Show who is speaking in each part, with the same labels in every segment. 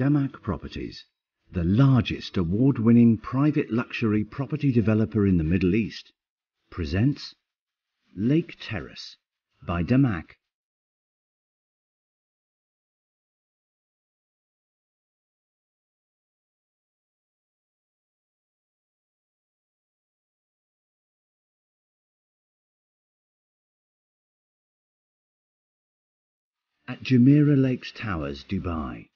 Speaker 1: Damac Properties, the largest award-winning private luxury property developer in the Middle East, presents Lake Terrace by Damac. At Jumeirah Lakes Towers, Dubai.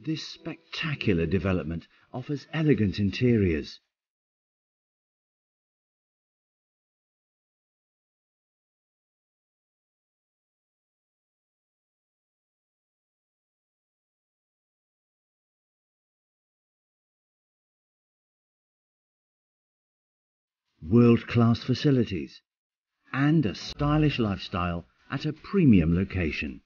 Speaker 1: This spectacular development offers elegant interiors. World-class facilities and a stylish lifestyle at a premium location.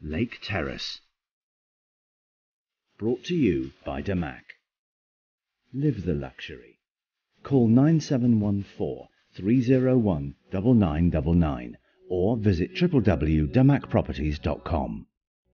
Speaker 1: Lake Terrace. Brought to you by Damac. Live the luxury. Call 9714 301 9999 or visit www.damacproperties.com.